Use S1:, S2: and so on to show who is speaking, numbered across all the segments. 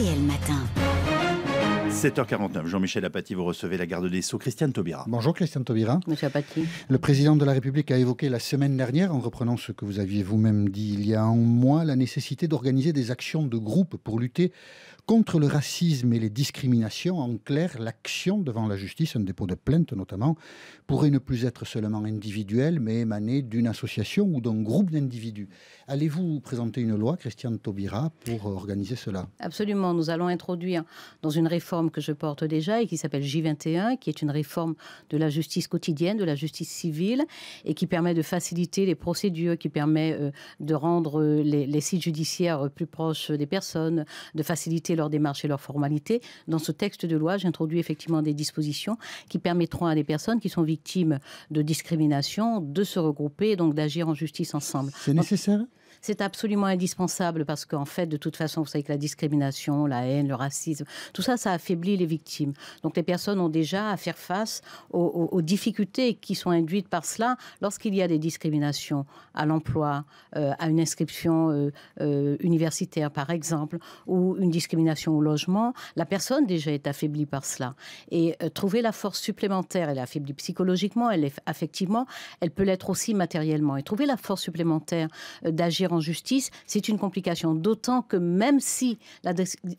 S1: RTL Matin.
S2: 7h49, Jean-Michel Apathy, vous recevez la garde des Sceaux, Christiane Taubira.
S3: Bonjour Christiane Taubira.
S4: Monsieur Apathy.
S3: Le président de la République a évoqué la semaine dernière, en reprenant ce que vous aviez vous-même dit il y a un mois, la nécessité d'organiser des actions de groupe pour lutter contre le racisme et les discriminations. En clair, l'action devant la justice, un dépôt de plainte notamment, pourrait ne plus être seulement individuelle, mais émaner d'une association ou d'un groupe d'individus. Allez-vous présenter une loi, Christiane Taubira, pour organiser cela?
S4: Absolument. Nous allons introduire dans une réforme que je porte déjà et qui s'appelle J21, qui est une réforme de la justice quotidienne, de la justice civile, et qui permet de faciliter les procédures, qui permet euh, de rendre euh, les, les sites judiciaires plus proches des personnes, de faciliter leurs démarches et leurs formalités. Dans ce texte de loi, j'introduis effectivement des dispositions qui permettront à des personnes qui sont victimes de discrimination de se regrouper et donc d'agir en justice ensemble.
S3: C'est nécessaire?
S4: C'est absolument indispensable parce qu'en fait, de toute façon, vous savez que la discrimination, la haine, le racisme, tout ça, ça affaiblit les victimes. Donc les personnes ont déjà à faire face aux, difficultés qui sont induites par cela lorsqu'il y a des discriminations à l'emploi, euh, à une inscription euh, euh, universitaire, par exemple, ou une discrimination au logement. La personne déjà est affaiblie par cela. Et trouver la force supplémentaire, elle est affaiblie psychologiquement, elle est affectivement, elle peut l'être aussi matériellement. Et trouver la force supplémentaire euh, en justice, c'est une complication. D'autant que même si la,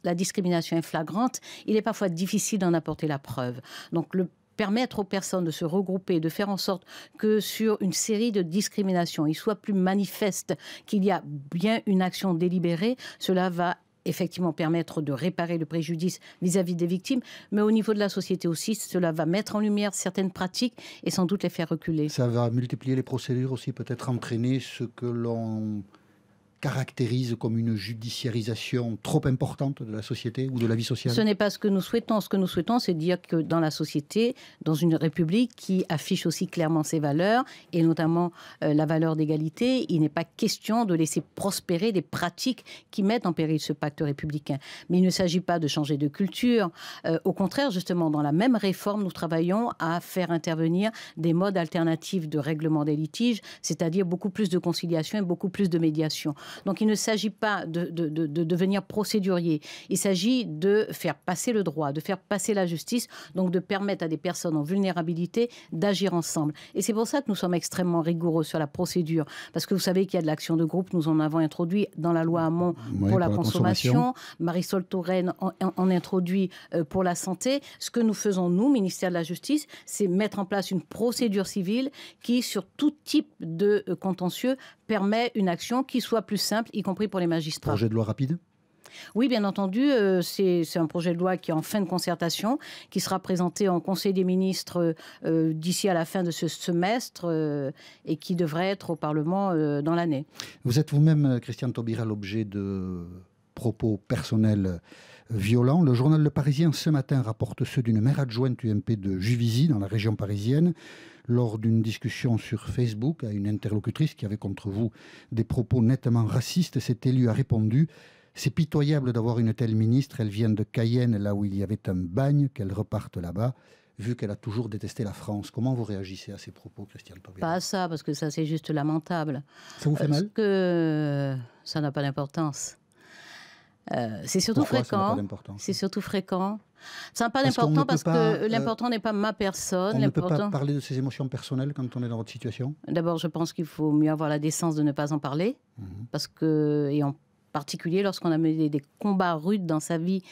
S4: la, discrimination est flagrante, il est parfois difficile d'en apporter la preuve. Donc le permettre aux personnes de se regrouper, de faire en sorte que sur une série de discriminations, il soit plus manifeste qu'il y a bien une action délibérée, cela va effectivement permettre de réparer le préjudice vis-à-vis -vis des victimes, mais au niveau de la société aussi, cela va mettre en lumière certaines pratiques et sans doute les faire reculer.
S3: Ça va multiplier les procédures aussi, peut-être entraîner ce que l'on caractérise comme une judiciarisation trop importante de la société ou de la vie sociale?
S4: Ce n'est pas ce que nous souhaitons. Ce que nous souhaitons, c'est dire que dans la société, dans une république qui affiche aussi clairement ses valeurs, et notamment euh, la valeur d'égalité, il n'est pas question de laisser prospérer des pratiques qui mettent en péril ce pacte républicain. Mais il ne s'agit pas de changer de culture. Euh, au contraire, justement, dans la même réforme, nous travaillons à faire intervenir des modes alternatifs de règlement des litiges, c'est-à-dire beaucoup plus de conciliation et beaucoup plus de médiation. Donc il ne s'agit pas de, de, de, de, devenir procédurier, il s'agit de faire passer le droit, de faire passer la justice, donc de permettre à des personnes en vulnérabilité d'agir ensemble. Et c'est pour ça que nous sommes extrêmement rigoureux sur la procédure, parce que vous savez qu'il y a de l'action de groupe, nous en avons introduit dans la loi Hamon oui, pour, la, consommation, consommation. Marisol Touraine en, en, en introduit euh, pour la santé. Ce que nous faisons, nous, ministère de la Justice, c'est mettre en place une procédure civile qui, sur tout type de euh, contentieux, permet une action qui soit plus simple, y compris pour les magistrats.
S3: Projet de loi rapide?
S4: Oui, bien entendu, euh, c'est un projet de loi qui est en fin de concertation, qui sera présenté en Conseil des ministres euh, d'ici à la fin de ce semestre euh, et qui devrait être au Parlement dans l'année.
S3: Vous êtes vous-même, Christiane Taubira, l'objet de propos personnels violents. Le journal Le Parisien, ce matin, rapporte ceux d'une maire adjointe UMP de Juvisy, dans la région parisienne, lors d'une discussion sur Facebook à une interlocutrice qui avait contre vous des propos nettement racistes. Cet élu a répondu c'est pitoyable d'avoir une telle ministre. Elle vient de Cayenne, là où il y avait un bagne, qu'elle reparte là-bas vu qu'elle a toujours détesté la France. Comment vous réagissez à ces propos, Christiane Taubira?
S4: Pas à ça, parce que ça, c'est juste lamentable.
S3: Ça vous fait
S4: parce
S3: mal?
S4: que ça n'a pas d'importance. Euh, c'est surtout fréquent. C'est surtout fréquent. Ça n'a pas d'importance parce, parce que euh, l'important n'est pas ma personne.
S3: On ne peut pas parler de ses émotions personnelles quand on est dans votre situation?
S4: D'abord, je pense qu'il faut mieux avoir la décence de ne pas en parler. Mmh. Parce que, et en particulier lorsqu'on a mené des combats rudes dans sa vie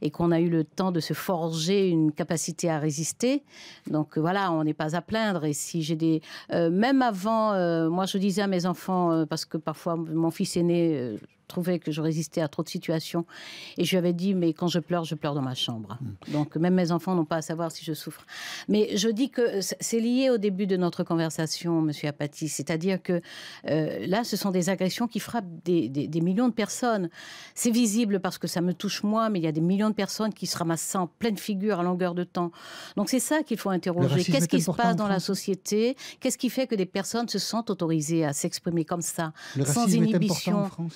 S4: et qu'on a eu le temps de se forger une capacité à résister. Donc voilà, on n'est pas à plaindre. Et si j'ai des... Euh, même avant, euh, moi je disais à mes enfants, euh, parce que parfois mon fils aîné... Trouvait que je résistais à trop de situations. Et je lui avais dit, mais quand je pleure, je pleure dans ma chambre. Mmh. Donc même mes enfants n'ont pas à savoir si je souffre. Mais je dis que c'est lié au début de notre conversation, Monsieur Apathy. C'est-à-dire que euh, là, ce sont des agressions qui frappent des, des, des millions de personnes. C'est visible parce que ça me touche moi, mais il y a des millions de personnes qui se ramassent en pleine figure à longueur de temps. Donc c'est ça qu'il faut interroger. Qu'est-ce qui se passe dans la société? Qu'est-ce qui fait que des personnes se sentent autorisées à s'exprimer comme ça,
S3: le
S4: sans inhibition
S3: en France,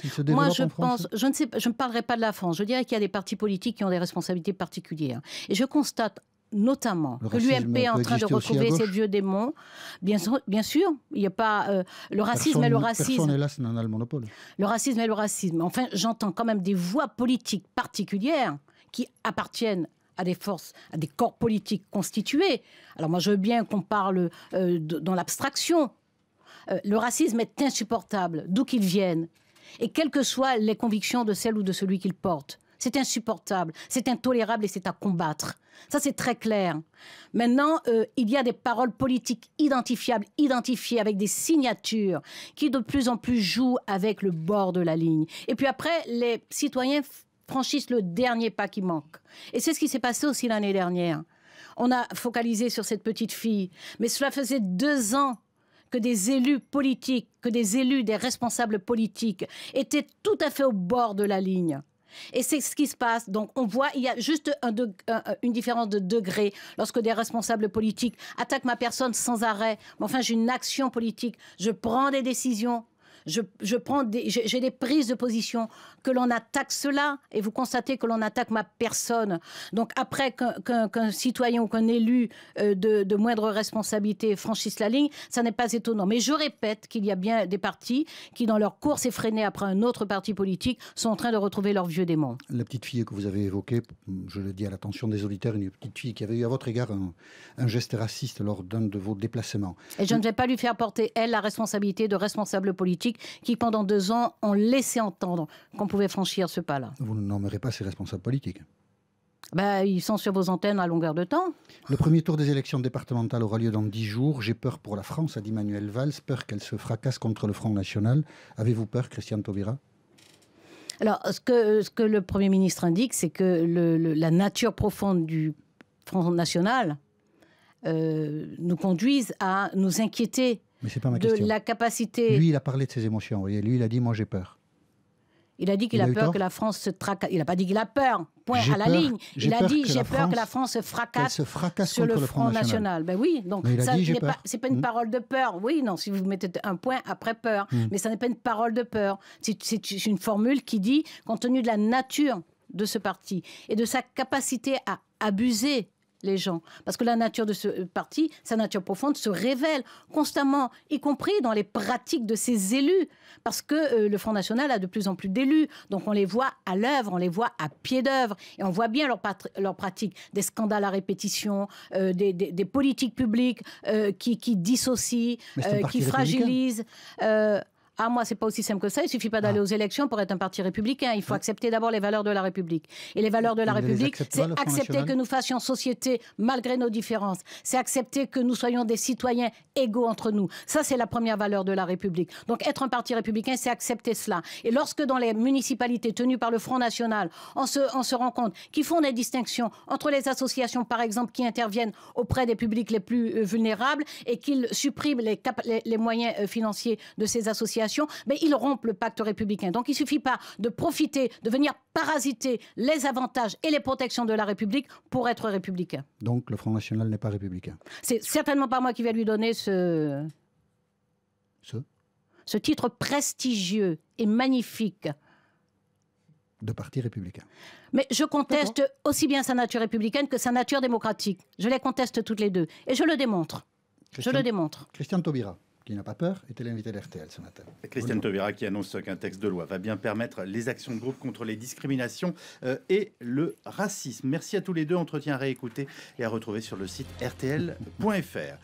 S4: Moi, je pense, je ne sais, je ne parlerai pas de la France. Je dirais qu'il y a des partis politiques qui ont des responsabilités particulières. Et je constate notamment
S3: Le
S4: que l'UMP est en train de retrouver ses vieux démons. Bien, sûr- bien sûr, il n'y a pas euh, le racisme
S3: Personne-
S4: et le
S3: Personne,
S4: racisme.
S3: hélas, n'en a le monopole.
S4: Le racisme et le racisme. Enfin, j'entends quand même des voix politiques particulières qui appartiennent à des forces, à des corps politiques constitués. Alors moi, je veux bien qu'on parle euh, de- dans l'abstraction. Euh, le racisme est insupportable, d'où qu'il vienne, et quelles que soient les convictions de celle ou de celui qu'il porte. C'est insupportable, c'est intolérable et c'est à combattre. Ça, c'est très clair. Maintenant, euh, il y a des paroles politiques identifiables, identifiées avec des signatures qui de plus en plus jouent avec le bord de la ligne. Et puis après, les citoyens franchissent le dernier pas qui manque. Et c'est ce qui s'est passé aussi l'année dernière. On a focalisé sur cette petite fille, mais cela faisait deux ans que des élus politiques, que des élus, des responsables politiques étaient tout à fait au bord de la ligne. Et c'est ce qui se passe. Donc, on voit, il y a juste une différence de degré lorsque des responsables politiques attaquent ma personne sans arrêt. Enfin, j'ai une action politique. Je prends des décisions. Je, je prends des, j'ai des prises de position que l'on attaque cela et vous constatez que l'on attaque ma personne. Donc après qu'un citoyen ou qu'un élu euh, de, de moindre responsabilité franchisse la ligne, ça n'est pas étonnant. Mais je répète qu'il y a bien des partis qui, dans leur course effrénée après un autre parti politique, sont en train de retrouver leur vieux démon.
S3: La petite fille que vous avez évoquée, je le dis à l'attention des auditeurs, une petite fille qui avait eu à votre égard un, un geste raciste lors d'un de vos déplacements.
S4: Et je ne vais pas lui faire porter, elle, la responsabilité de responsables politiques qui, pendant deux ans, ont laissé entendre qu'on pouvait franchir ce pas-là.
S3: Vous ne nommerez pas ces responsables politiques.
S4: Ben, ils sont sur vos antennes à longueur de temps.
S3: Le premier tour des élections départementales aura lieu dans dix jours. J'ai peur pour la France, a dit Manuel Valls, peur qu'elle se fracasse contre le Front National. Avez-vous peur, Christiane Taubira?
S4: Alors, ce que, ce que le Premier ministre indique, c'est que le- le- la nature profonde du Front National euh, nous conduise à nous inquiéter
S3: Mais c'est pas ma
S4: de
S3: question.
S4: la capacité.
S3: Lui, il a parlé de ses émotions. Vous voyez, lui, il a dit moi j'ai peur.
S4: il a dit qu'il
S3: il
S4: a,
S3: a eu
S4: peur que la France se tracasse. Il n'a pas dit qu'il a peur, point à la
S3: peur-
S4: ligne. Il a dit j'ai peur que la
S3: France-
S4: se fracasse
S3: se fracasse
S4: sur le Front National. Ben oui, donc
S3: Mais
S4: ça n'est pas,
S3: peur.
S4: c'est pas une
S3: Mm.
S4: parole de peur. Oui, non, si vous mettez un point après peur,
S3: Mm.
S4: mais ça n'est pas une parole de peur. C'est une formule qui dit, compte tenu de la nature de ce parti et de sa capacité à abuser les gens. Parce que la nature de ce euh, parti, sa nature profonde, se révèle constamment, y compris dans les pratiques de ses élus. Parce que euh, le Front National a de plus en plus d'élus. Donc on les voit à l'œuvre, on les voit à pied d'œuvre. Et on voit bien leurs leur pratiques. Des scandales à répétition, euh, des, des- des politiques publiques euh, qui, qui dissocient, qui fragilisent. Euh, ah, moi, c'est pas aussi simple que ça. Il suffit pas d'aller
S3: Ah.
S4: aux élections pour être un parti républicain. Il faut accepter d'abord les valeurs de la République. Et les valeurs de la République, c'est accepter que nous fassions société malgré nos différences. C'est accepter que nous soyons des citoyens égaux entre nous. Ça, c'est la première valeur de la République. Donc, être un parti républicain, c'est accepter cela. Et lorsque dans les municipalités tenues par le Front National, on se, on se rend compte qu'ils font des distinctions entre les associations, par exemple, qui interviennent auprès des publics les plus euh, vulnérables et qu'ils suppriment les, cap- les, les moyens euh, financiers de ces associations, mais ils rompent le pacte républicain. Donc, il suffit pas de profiter, de venir parasiter les avantages et les protections de la République pour être républicain.
S3: Donc le Front National n'est pas républicain.
S4: C'est certainement pas moi qui vais lui donner ce,
S3: Ce?
S4: ce titre prestigieux et magnifique.
S3: de parti républicain.
S4: Mais je conteste aussi bien sa nature républicaine que sa nature démocratique. Je les conteste toutes les deux. Et je le démontre. Je le démontre.
S3: Christian Taubira, qui n'a pas peur, était l'invité d'RTL ce matin.
S2: Christiane Taubira qui annonce qu'un texte de loi va bien permettre les actions de groupe contre les discriminations euh, et le racisme. Merci à tous les deux. Entretien à réécouter et à retrouver sur le site rtl.fr.